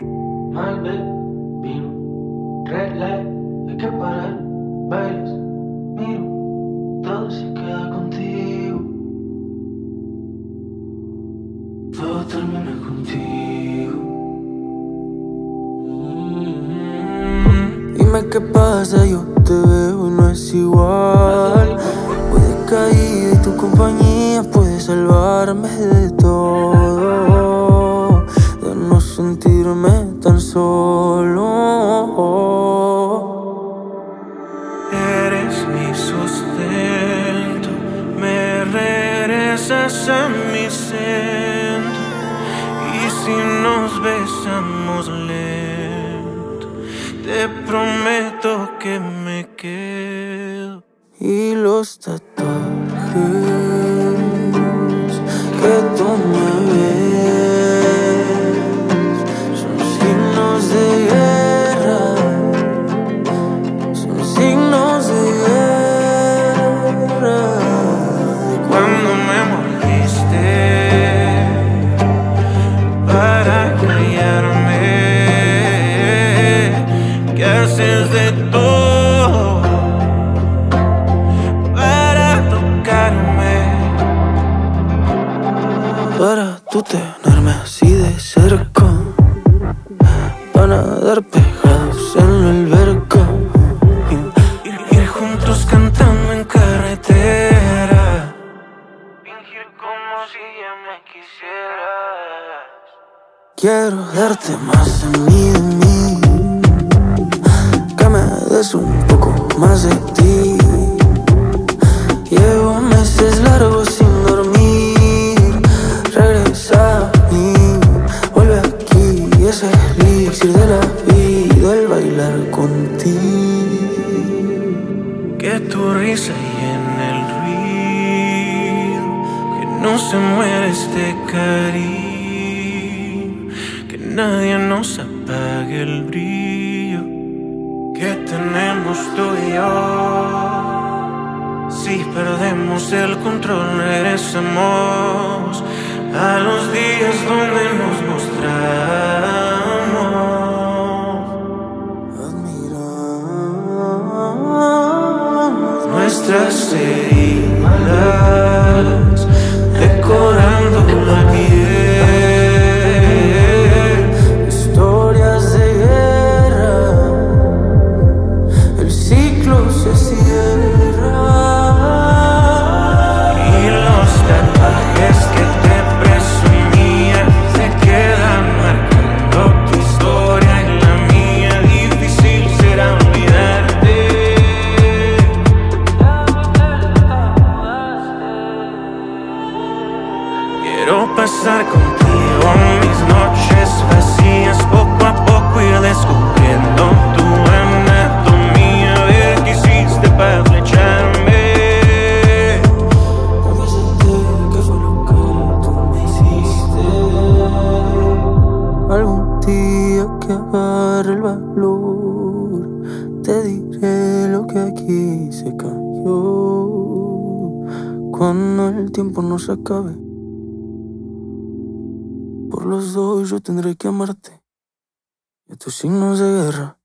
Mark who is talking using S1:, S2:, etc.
S1: Malbec, vino, red light, hay que parar, bailes, miro, todo se queda contigo. Todo termina contigo.
S2: Dime qué pasa, yo te veo y no es igual. Puede caer y tu compañía puede salvarme de todo. Solo.
S3: Eres mi sustento, me regresas a mi centro. Y si nos besamos lento, te prometo que me quedo.
S2: Y los tatuajes que tú tenerme así de cerca, van a dar pegados en la alberca.
S3: Ir juntos cantando en carretera. Fingir como si ya me quisieras.
S2: Quiero darte más de mí, de mí. Que me des un poco más de ti.
S3: No se muera este cariño, que nadie nos apague el brillo que tenemos tú y yo. Si perdemos el control, regresamos a los días donde nos mostramos.
S2: Admiramos
S3: nuestras heridas, the pasar contigo mis noches vacías, poco a poco ir descubriendo tu anatomía, ver qué hiciste para flecharme.
S2: ¿Qué fue lo que tú me hiciste? Algún día que agarre el valor, te diré lo que aquí se cayó. Cuando el tiempo nos acabe, por los dos yo tendré que amarte. Y tus signos de guerra.